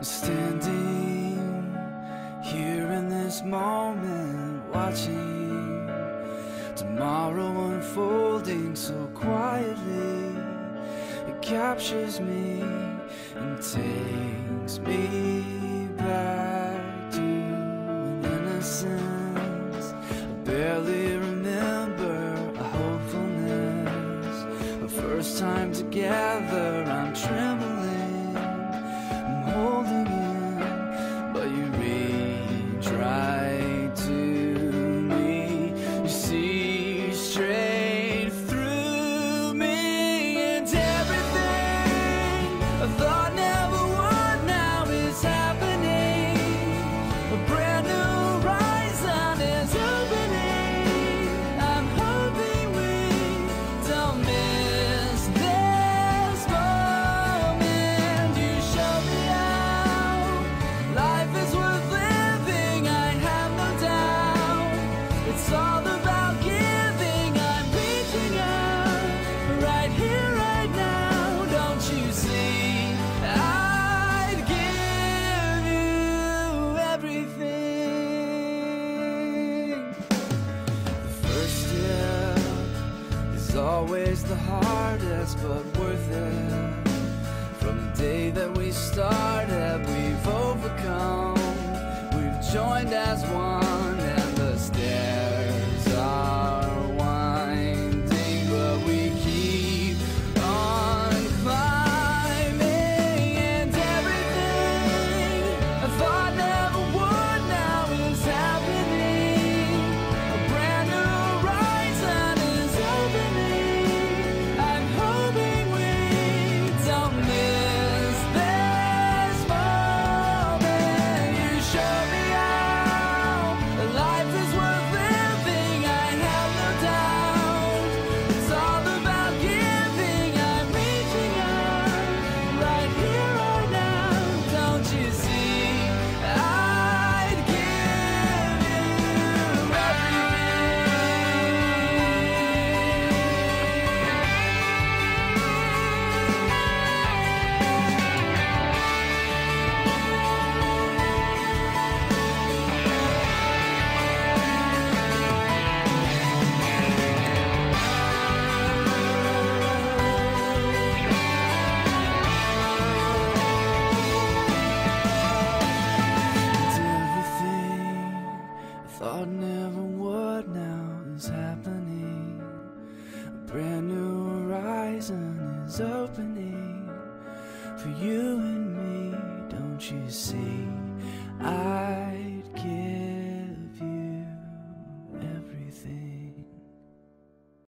Standing here in this moment, watching tomorrow unfolding so quietly. It captures me and takes me back to an innocence. I barely remember a hopefulness. A first time together, I'm trembling. Always the hardest, but worth it. From the day that we started, we've overcome. We've joined as one, never would now is happening. A brand new horizon is opening for you and me. Don't you see? I